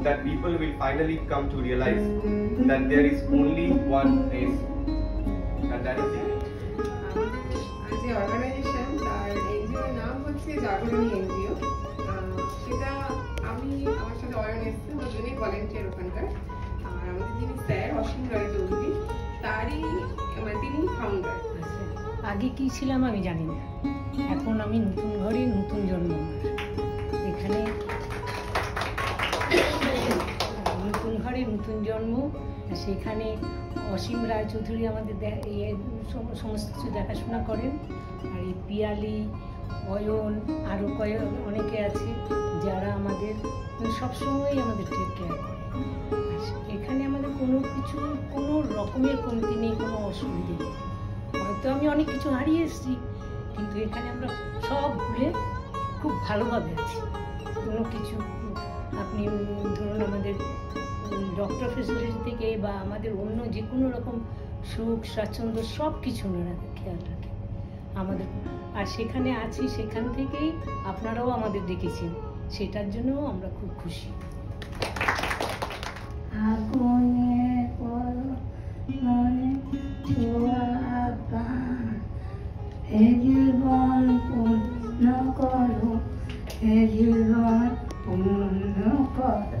that people will finally come to realize that there is only one place. And that is it. আর যে organisation তার এনজিওর নাম হচ্ছে জাগরণী NGO সেটা আমি আমার সাথে অয়ন এসছে আমার জন্যই ভলেন্টিয়ার ওখানকার আর আমাদের যিনি স্যার অসীম রায় চৌধুরী তারই মানে তিনি ফাউন্ডার আচ্ছা, আগে কি ছিলাম আমি জানি না এখন আমি নতুন ঘরে নতুন জন্ম আমার এখানে সেখানে অসীম রায়চৌধুরী আমাদের এ সমস্ত কিছু দেখাশোনা করেন। আর এই পিয়ালি, অয়ন আরও কয়েক অনেকে আছে যারা আমাদের মানে সবসময়ই আমাদের টেক কেয়ার করে। এখানে আমাদের কোনো কিছু, কোনো রকমের কমতি নেই, কোনো অসুবিধে নেই। হয়তো আমি অনেক কিছু হারিয়ে এসেছি, কিন্তু এখানে আমরা সব ভুলে খুব ভালোভাবে আছি। কোনো কিছু আপনি ডক্টর ফেসিলিটি থেকে বা আমাদের অন্য যে কোনো রকম সুখ, স্বাচ্ছন্দ্য সব কিছু ওনারা খেয়াল রাখে। আমাদের, আর সেখানে আছি, সেখান থেকেই আপনারাও আমাদের ডেকেছেন। সেটার জন্যও আমরা খুব খুশি। আগুনে করো পূর্ণ করো।